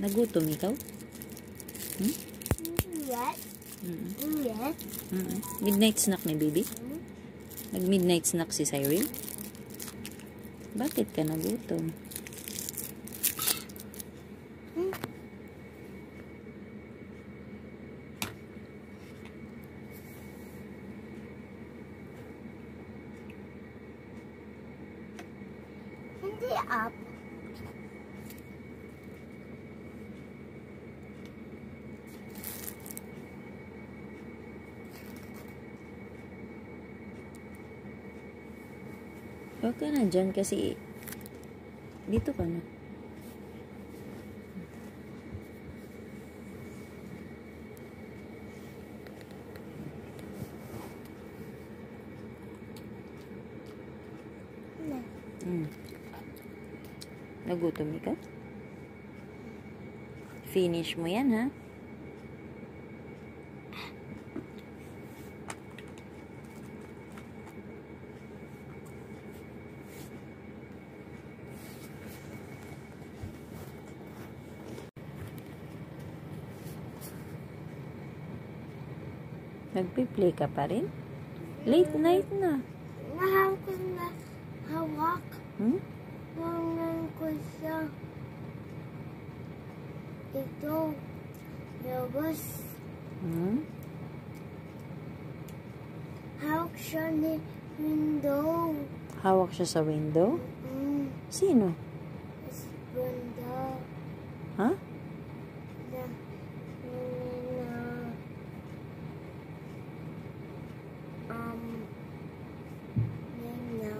Nagutom ikaw? Yes. Mm Yes. -mm. Midnight snack ni baby? Nag-midnight snack si Cyril? Bakit ka nagutom? Hindi up. Huwag ka na dyan kasi dito ka na. Mm. Nagutom ikaw? Finish mo yan, ha? Nagpi-play ka pa rin? Late night na. Ko na hawak. Hmm? Wangan ko siya. Ito. Labas. Hmm? Hawak siya ni window. Hawak siya sa window? Mm. Sino? Is banda. Ha? Na. Na. Um. Nina.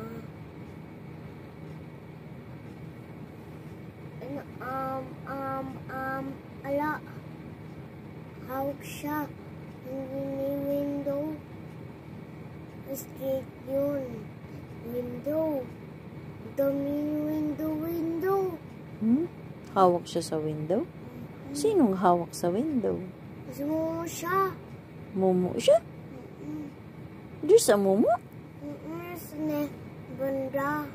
Ano, um, um, um, ala. Hawak siya. Hindi ni window. Street yun. Window. Dami window, window. Hmm? Hawak siya sa window? Sinong hawak sa window? Gusto mo siya. Mumu siya? Mm-mm. Diyos sa mumu? Mm-mm. Sine, banda.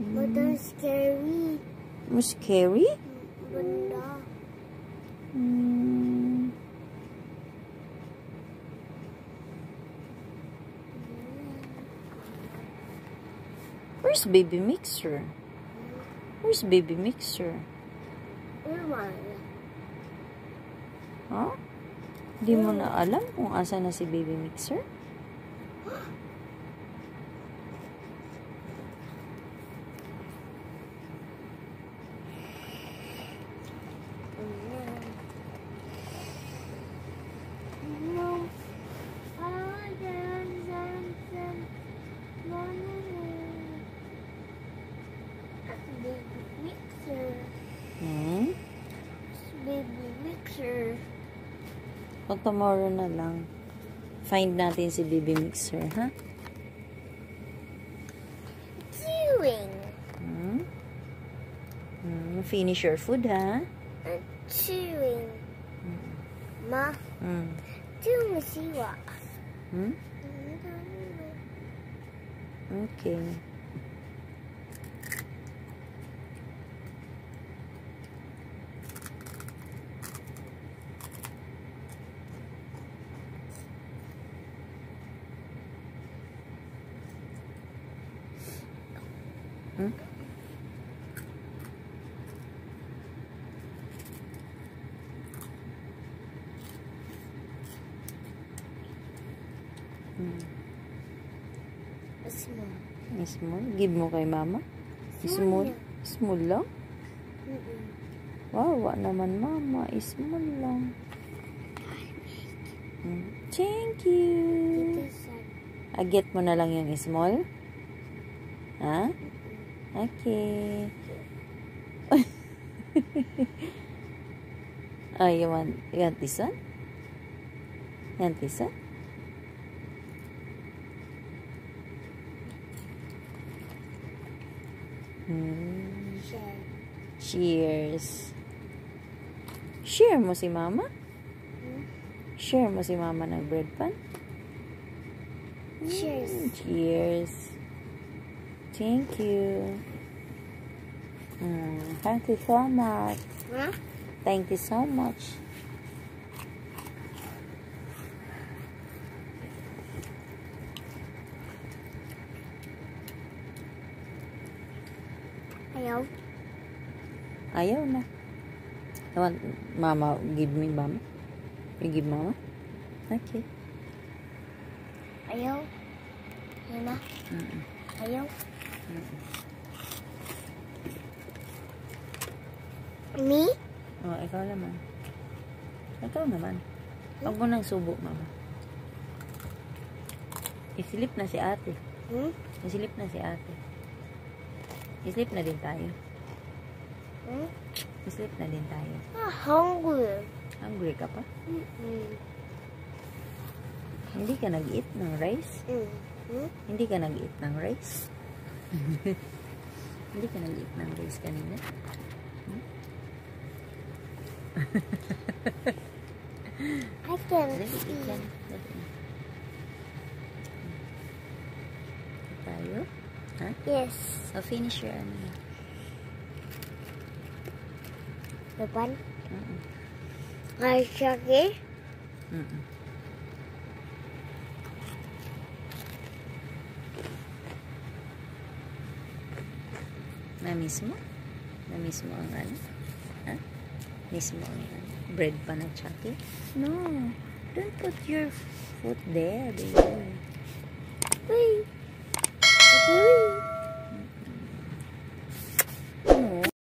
Banda scary. Mas scary? Banda. Hmm. Where's baby mixer? Where's baby mixer? Ha? Di mo na alam kung asa na si baby mixer? No. Ah, dun, dun, dun. No, no, no. That's baby mixer. Hmm? That's baby mixer. O tomorrow na lang. Find natin si baby mixer, ha? Chewing. Hmm? Hmm, finish your food, ha? Uh, chewing. Ma, Hmm. chewing siwa. Hmm? Okay. Hmm? Hmm. Small. Small? Give mo kay mama? Small? Small lang? Mm-mm. Wawa naman mama. Small lang. Hmm. Thank you. Sa Agit mo na lang yung small? Ha? Okay. oh, you want, you want this one? You want this one? Hmm. Cheers. Share mo si mama? Hmm? Share mo si mama ng bread pan? Cheers. Mm, Cheers. Thank you. Mm, thank you so much. Huh? Thank you so much. Ayaw. Ayaw na. You want mama give me mama? You give mama? Okay. Ayaw. Ayaw na. Mm-mm. Ayaw. Me? Oh, ikaw naman. Ikaw naman. Huwag mo nang subo, mama. Isilip na si ate. Hmm? Isilip na si ate. Isilip na din tayo. Hmm? Isilip na din tayo. I'm hungry. Hungry ka pa? Mm-mm. Hindi ka nag-eat ng rice? Mm. Hmm? Hindi ka nag-eat ng rice? Hindi ka nag-eat ng rice kanina? I can Dali, see. Dali. Eat tayo? Ha? Yes. So, finish your ano. The one. Mm-mm. I shaggy. Mm-mm. Na-miss mo? Na-miss mo ang ano? Ha? Miss mo ang ano? Bread pa na chucky? No. Don't put your foot there, baby. Wait. Wait.